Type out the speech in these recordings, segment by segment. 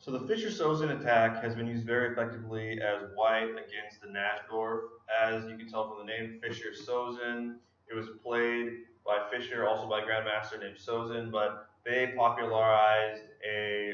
So the Fischer-Sozin attack has been used very effectively as white against the Najdorf. As you can tell from the name Fischer-Sozin, it was played by Fischer, also by a grandmaster named Sozin, but they popularized a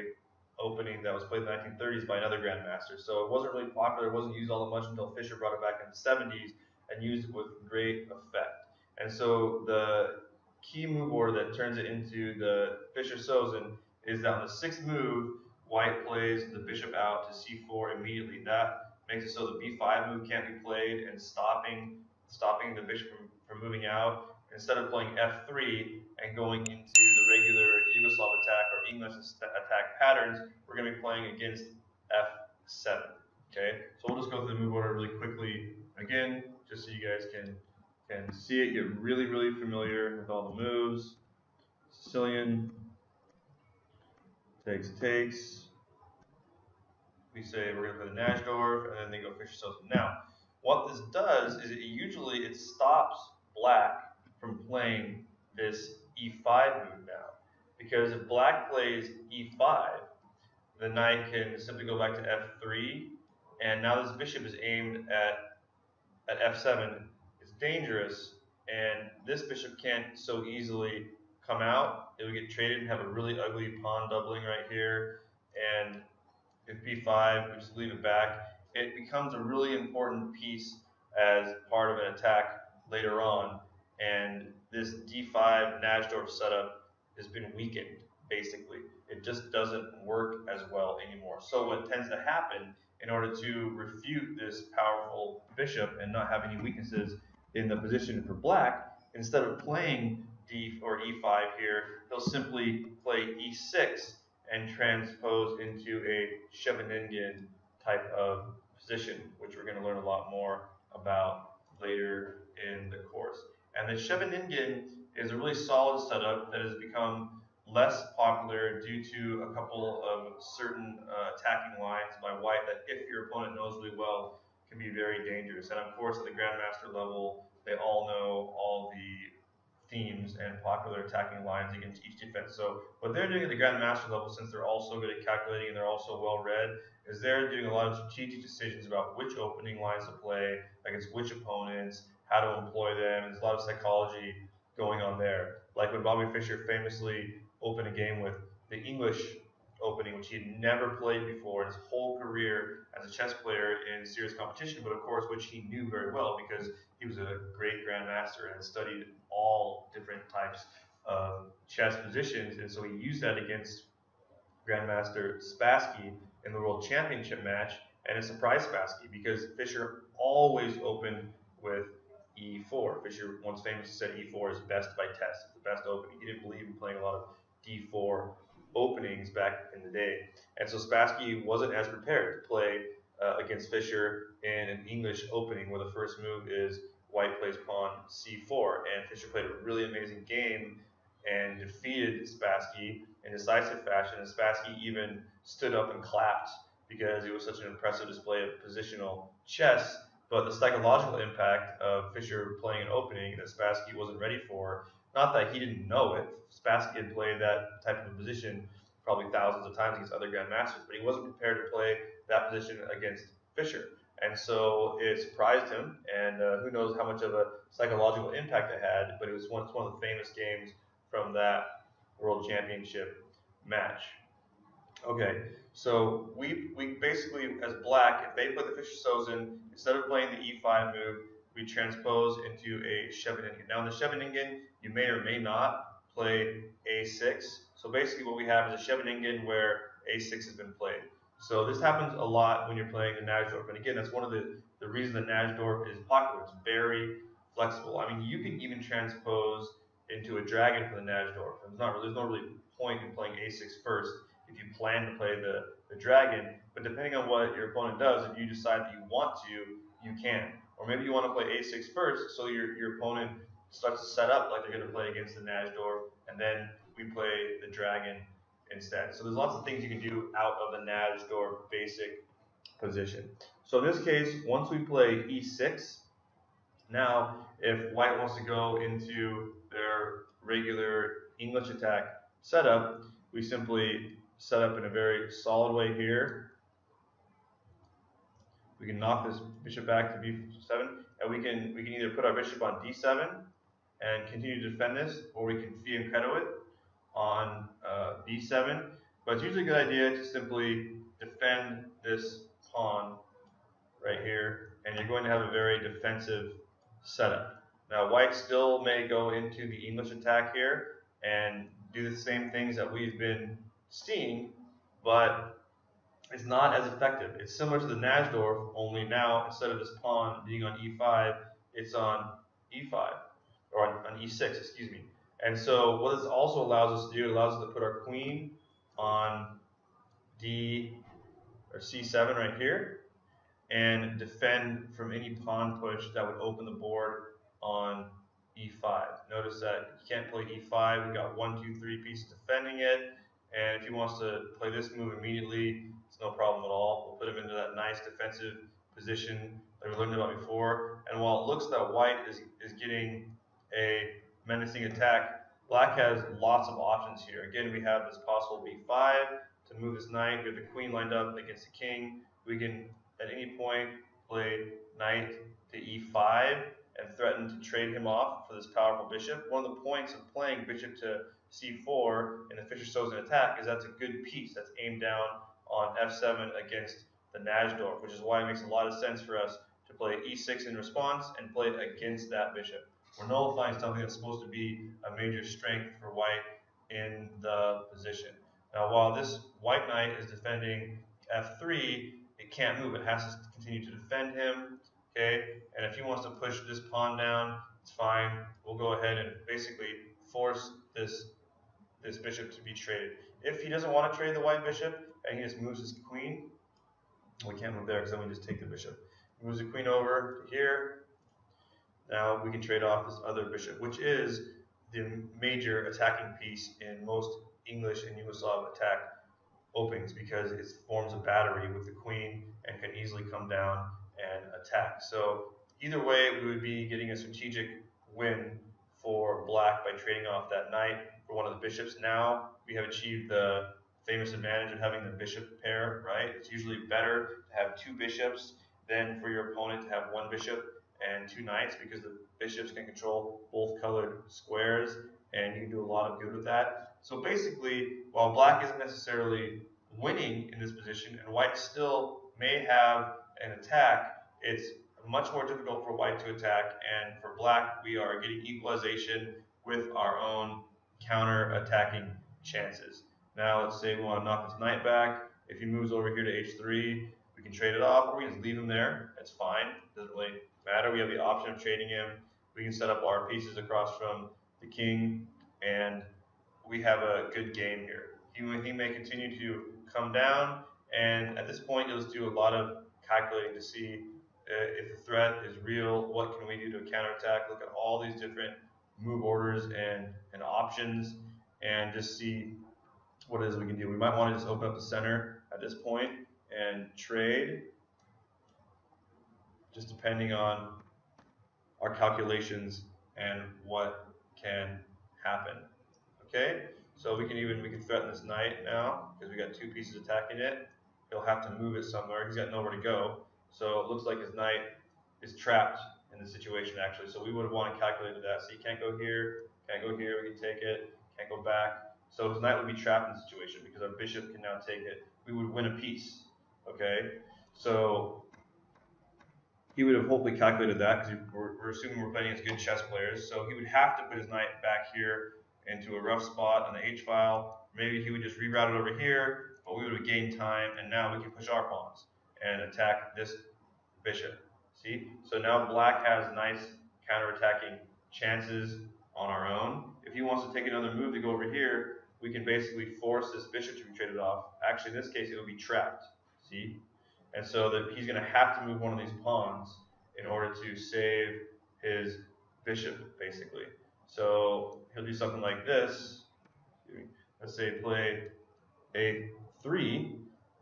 opening that was played in the 1930s by another grandmaster. So it wasn't really popular, it wasn't used all that much until Fischer brought it back in the 70s and used it with great effect. And so the key move order that turns it into the Fischer-Sozin is that on the sixth move, white plays the bishop out to c4 immediately. That makes it so the b5 move can't be played and stopping stopping the bishop from, from moving out. Instead of playing f3 and going into the regular Yugoslav attack or English attack patterns, we're going to be playing against f7. Okay, so we'll just go through the move order really quickly again, just so you guys can can see it, get really, really familiar with all the moves. Sicilian, takes, takes. We say we're going to play the Najdorf, and then they go Fischer-Sozin. Now, what this does is it usually it stops black from playing this e5 move now. Because if black plays e5, the knight can simply go back to f3, and now this bishop is aimed at, at f7. It's dangerous, and this bishop can't so easily come out. It would get traded and have a really ugly pawn doubling right here, and if b5, we just leave it back, it becomes a really important piece as part of an attack later on. And this d5 Najdorf setup has been weakened, basically. It just doesn't work as well anymore. So what tends to happen in order to refute this powerful bishop and not have any weaknesses in the position for black, instead of playing d or e5 here, he'll simply play e6 and transpose into a Scheveningen type of position, which we're going to learn a lot more about later in the course. And the Scheveningen is a really solid setup that has become less popular due to a couple of certain uh, attacking lines by white that if your opponent knows really well can be very dangerous. And of course at the Grandmaster level, they all know all the themes and popular attacking lines against each defense. So what they're doing at the Grandmaster level, since they're also good at calculating and they're also well read, is they're doing a lot of strategic decisions about which opening lines to play against which opponents, how to employ them. There's a lot of psychology going on there. Like when Bobby Fischer famously opened a game with the English opening, which he had never played before in his whole career as a chess player in serious competition, but of course, which he knew very well because he was a great grandmaster and studied all different types of chess positions. And so he used that against Grandmaster Spassky in the World Championship match, and it surprised Spassky because Fischer always opened with e4. Fischer once famously said e4 is best by test. It's the best opening. He didn't believe in playing a lot of d4 openings back in the day. And so Spassky wasn't as prepared to play uh, against Fischer in an English opening where the first move is white plays pawn c4. And Fischer played a really amazing game and defeated Spassky in decisive fashion. And Spassky even stood up and clapped because it was such an impressive display of positional chess. But the psychological impact of Fischer playing an opening that Spassky wasn't ready for, not that he didn't know it, Spassky had played that type of a position probably thousands of times against other grandmasters, but he wasn't prepared to play position against Fischer. And so it surprised him, and uh, who knows how much of a psychological impact it had, but it was one, one of the famous games from that World Championship match. Okay, so we, we basically, as black, if they play the Fischer-Sozin, instead of playing the e5 move, we transpose into a Scheveningen. Now in the Scheveningen, you may or may not play a6. So basically what we have is a Scheveningen where a6 has been played. So this happens a lot when you're playing the Najdorf. And again, that's one of the, the reasons that Najdorf is popular. It's very flexible. I mean, you can even transpose into a dragon for the Najdorf. There's, not, there's no really point in playing a6 first if you plan to play the, the dragon. But depending on what your opponent does, if you decide that you want to, you can. Or maybe you want to play a6 first, so your, your opponent starts to set up like they're going to play against the Najdorf, and then we play the dragon instead. So there's lots of things you can do out of the Najdorf basic position. So in this case, once we play e6, now if white wants to go into their regular English attack setup, we simply set up in a very solid way here. We can knock this bishop back to b7, and we can we can either put our bishop on d7 and continue to defend this, or we can fianchetto it on uh, b7. But it's usually a good idea to simply defend this pawn right here, and you're going to have a very defensive setup. Now, white still may go into the English attack here and do the same things that we've been seeing, but it's not as effective. It's similar to the Najdorf, only now instead of this pawn being on e5, it's on e5 or on, on e6, excuse me. And so what this also allows us to do, it allows us to put our queen on d or c7 right here and defend from any pawn push that would open the board on e5. Notice that you can't play e5. We've got one, two, three pieces defending it. And if he wants to play this move immediately, it's no problem at all. We'll put him into that nice defensive position that we learned about before. And while it looks that white is, is getting a menacing attack, black has lots of options here. Again, we have this possible b5 to move this knight. We have the queen lined up against the king. We can, at any point, play knight to e5 and threaten to trade him off for this powerful bishop. One of the points of playing bishop to c4 in the Fischer-Sozin attack is that's a good piece that's aimed down on f7 against the Najdorf, which is why it makes a lot of sense for us to play e6 in response and play it against that bishop. We're nullifying something that's supposed to be a major strength for white in the position. Now, while this white knight is defending f3, it can't move. It has to continue to defend him, okay? And if he wants to push this pawn down, it's fine. We'll go ahead and basically force this this bishop to be traded. If he doesn't want to trade the white bishop and he just moves his queen, we can't move there because then we just take the bishop. He moves the queen over here. Now we can trade off this other bishop, which is the major attacking piece in most English and Yugoslav attack openings because it forms a battery with the queen and can easily come down and attack. So either way, we would be getting a strategic win for black by trading off that knight for one of the bishops. Now we have achieved the famous advantage of having the bishop pair, right? It's usually better to have two bishops than for your opponent to have one bishop and two knights because the bishops can control both colored squares and you can do a lot of good with that. So basically, while black isn't necessarily winning in this position and white still may have an attack, it's much more difficult for white to attack, and for black, we are getting equalization with our own counter-attacking chances. Now, let's say we want to knock this knight back. If he moves over here to h3, we can trade it off, or we can just leave him there. That's fine. Doesn't really matter. We have the option of trading him. We can set up our pieces across from the king, and we have a good game here. He, he may continue to come down, and at this point, you'll just do a lot of calculating to see uh, if the threat is real, what can we do to counterattack? Look at all these different move orders and, and options and just see what it is we can do. We might want to just open up the center at this point and trade just depending on our calculations and what can happen. Okay, so we can even we can threaten this knight now because we got two pieces attacking it. He'll have to move it somewhere. He's got nowhere to go. So it looks like his knight is trapped in the situation actually. So we would have want to calculate that. So he can't go here, can't go here, we can take it, can't go back. So his knight would be trapped in the situation because our bishop can now take it. We would win a piece. Okay? So he would have hopefully calculated that because we're, we're, assuming we're playing against good chess players. So he would have to put his knight back here into a rough spot on the H file. Maybe he would just reroute it over here, but we would have gained time, and now we can push our pawns and attack this bishop. See? So now black has nice counterattacking chances on our own. If he wants to take another move to go over here, we can basically force this bishop to be traded off. Actually, in this case, it would be trapped. See? And so that he's going to have to move one of these pawns in order to save his bishop, basically. So he'll do something like this. Let's say play a3,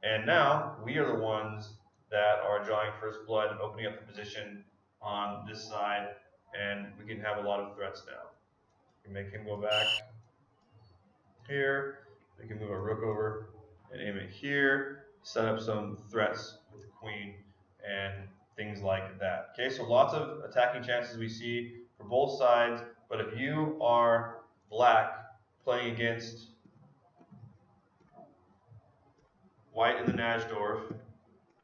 and now we are the ones that are drawing first blood and opening up the position on this side, and we can have a lot of threats now. We can make him go back here. We can move our rook over and aim it here, set up some threats with the queen and things like that. Okay, so lots of attacking chances we see for both sides, but if you are black playing against white in the Najdorf,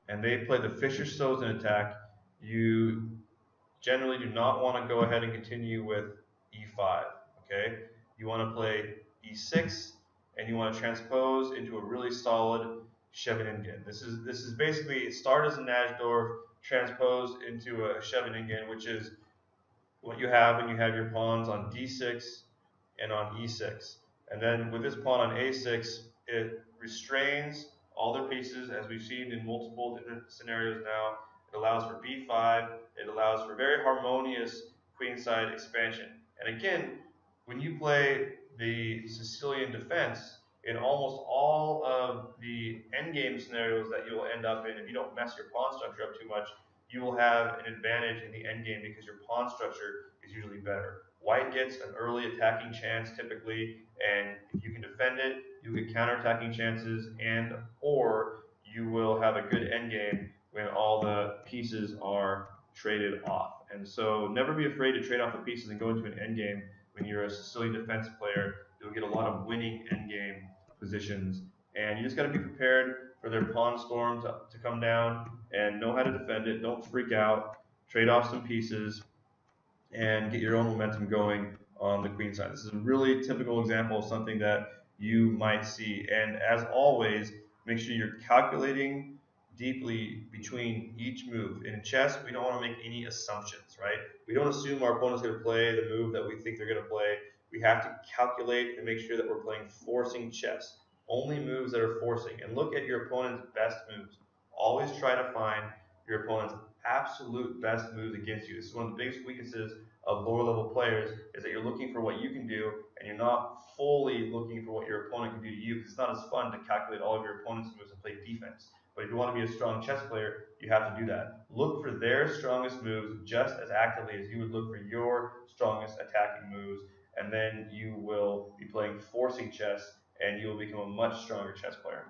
and they play the Fischer-Sozin attack, you generally do not want to go ahead and continue with e5, okay? You want to play e6, and you want to transpose into a really solid Scheveningen. This is this is basically start as a Najdorf, transposed into a Scheveningen, which is what you have when you have your pawns on d6 and on e6. And then with this pawn on a6, it restrains all their pieces, as we've seen in multiple different scenarios now. It allows for b5. It allows for very harmonious queenside expansion. And again, when you play the Sicilian defense, in almost all of the endgame scenarios that you will end up in, if you don't mess your pawn structure up too much, you will have an advantage in the endgame because your pawn structure is usually better. White gets an early attacking chance typically, and if you can defend it, you get counterattacking chances, and or you will have a good endgame when all the pieces are traded off. And so never be afraid to trade off the pieces and go into an endgame when you're a Sicilian defense player. You'll get a lot of winning endgame positions, and you just got to be prepared for their pawn storm to, to come down and know how to defend it. Don't freak out. Trade off some pieces and get your own momentum going on the queen side. This is a really typical example of something that you might see. And as always, make sure you're calculating deeply between each move. In chess, we don't want to make any assumptions, right? We don't assume our opponent's going to play the move that we think they're going to play. We have to calculate and make sure that we're playing forcing chess. Only moves that are forcing. And look at your opponent's best moves. Always try to find your opponent's absolute best moves against you. This is one of the biggest weaknesses of lower level players is that you're looking for what you can do and you're not fully looking for what your opponent can do to you because it's not as fun to calculate all of your opponent's moves and play defense. But if you want to be a strong chess player, you have to do that. Look for their strongest moves just as actively as you would look for your strongest attacking moves, and then you will be playing forcing chess and you will become a much stronger chess player.